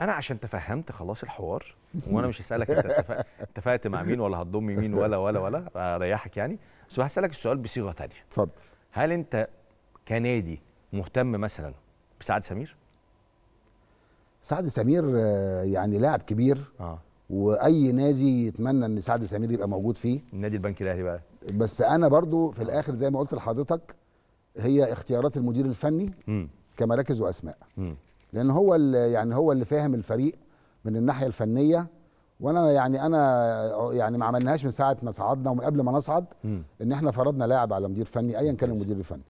أنا عشان تفهمت خلاص الحوار وأنا مش هسألك أنت اتفق- اتفقت مع مين ولا هتضم مين ولا ولا ولا أريحك يعني. بس هسألك السؤال بصيغة تانية. اتفضل. هل أنت كنادي مهتم مثلا بسعد سمير؟ سعد سمير آه، يعني لاعب كبير. آه. وأي نادي يتمنى إن سعد سمير يبقى موجود فيه. النادي البنك الأهلي بقى. بس أنا برضو في الآخر زي ما قلت لحضرتك هي اختيارات المدير الفني امم كمراكز وأسماء. امم لأن هو اللي يعني هو اللي فاهم الفريق من الناحية الفنية. وأنا يعني أنا يعني ما عملناهاش من ساعة ما صعدنا ومن قبل ما نصعد إن إحنا فرضنا لاعب على مدير فني ايا كان المدير الفني.